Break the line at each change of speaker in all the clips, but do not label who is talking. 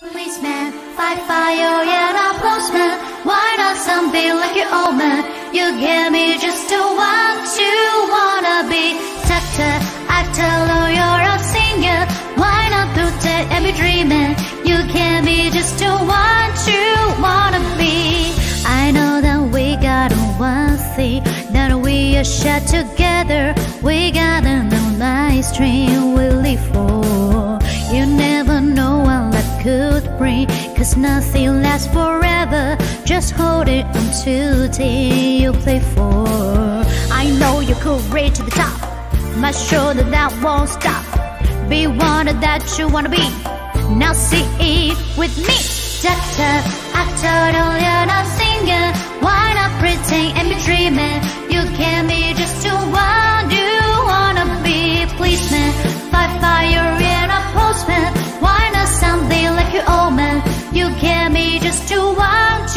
Policeman, fight fire, yeah, not postman. Why not something like your old man? You gave me just to want you wanna be doctor, actor, lawyer, or singer. Why not pretend and be dreaming? You gave me just to want you wanna be. I know that we got one thing that we are shared together. We got a nice dream we live for. Cause nothing lasts forever. Just hold it until till you play for. I know you could reach the top, but sure that that won't stop. Be one that you wanna be. Now see it with me. Doctor, actor, don't you're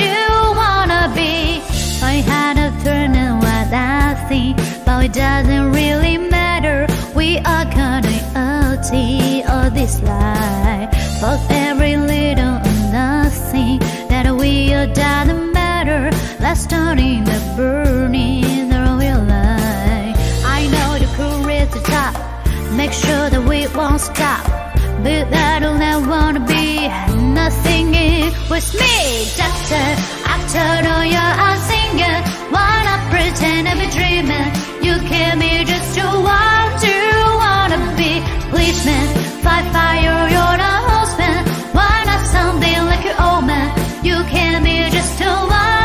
you wanna be. I had a turn in what I think, but it doesn't really matter. We are continuity of this life. For every little and nothing that we are doesn't matter. Let's turn in the burning the real life. I know you could reach the top. Make sure that we won't stop. But I don't ever wanna be with me, doctor. actor, or you're a singer. Wanna pretend I'm a dreamer? You kill me just to want to wanna be policeman. Fight fire, you're a husband. Why not something like your old man? You kill me just to want.